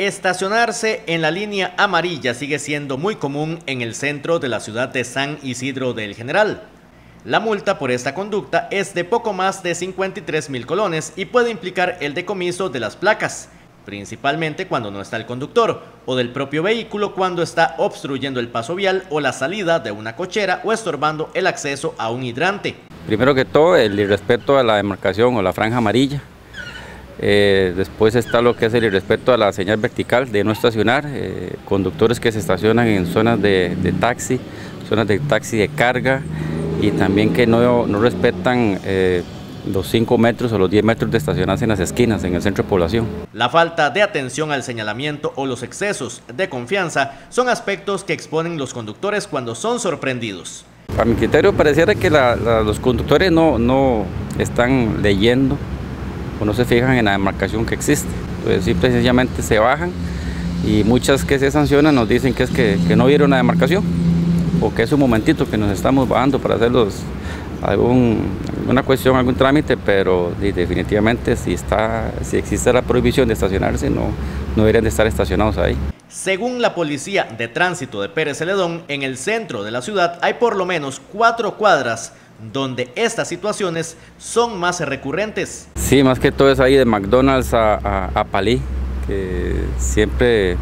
Estacionarse en la línea amarilla sigue siendo muy común en el centro de la ciudad de San Isidro del General. La multa por esta conducta es de poco más de 53 mil colones y puede implicar el decomiso de las placas, principalmente cuando no está el conductor, o del propio vehículo cuando está obstruyendo el paso vial o la salida de una cochera o estorbando el acceso a un hidrante. Primero que todo, el irrespeto a la demarcación o la franja amarilla, eh, después está lo que es el irrespeto a la señal vertical de no estacionar, eh, conductores que se estacionan en zonas de, taxi, zonas de taxi de carga y también que no, respetan eh, los 5 metros o los 10 metros de estacionarse en las esquinas, en el centro de población. La falta de atención al señalamiento o los excesos de confianza son aspectos que exponen los conductores cuando son sorprendidos. A mi criterio pareciera que los conductores no, no están leyendo o no se fijan en la demarcación que existe. Entonces simple y sencillamente se bajan y muchas que se sancionan nos dicen que es que, no vieron la demarcación o que es un momentito que nos estamos bajando para hacer algún, alguna cuestión, algún trámite, pero definitivamente si, está, si existe la prohibición de estacionarse no, no deberían de estar estacionados ahí. Según la Policía de Tránsito de Pérez Celedón, en el centro de la ciudad hay por lo menos cuatro cuadras donde estas situaciones son más recurrentes. Sí, más que todo es ahí de McDonald's a, Palí, que siempre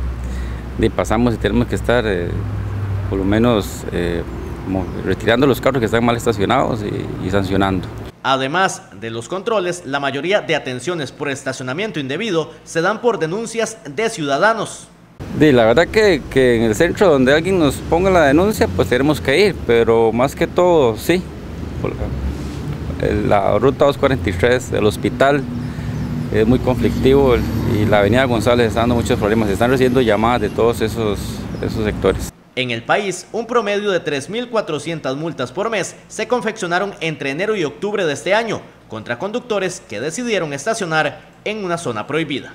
pasamos y tenemos que estar eh, por lo menos eh, retirando los carros que están mal estacionados y, sancionando. Además de los controles, la mayoría de atenciones por estacionamiento indebido se dan por denuncias de ciudadanos. la verdad que, que, en el centro donde alguien nos ponga la denuncia, pues tenemos que ir, pero más que todo, sí, la ruta 243 del hospital es muy conflictivo y la avenida González está dando muchos problemas. Están recibiendo llamadas de todos esos, esos sectores. En el país, un promedio de 3.400 multas por mes se confeccionaron entre enero y octubre de este año contra conductores que decidieron estacionar en una zona prohibida.